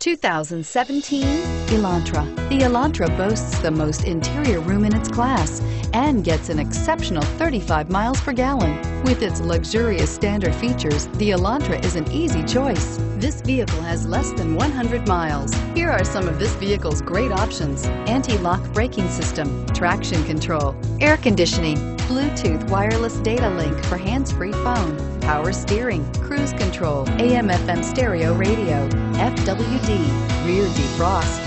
2017 Elantra. The Elantra boasts the most interior room in its class and gets an exceptional 35 miles per gallon. With its luxurious standard features, the Elantra is an easy choice. This vehicle has less than 100 miles. Here are some of this vehicle's great options. Anti-lock braking system, traction control, air conditioning, Bluetooth wireless data link for hands-free phone, power steering, cruise control, AM FM stereo radio, FWD, rear defrost,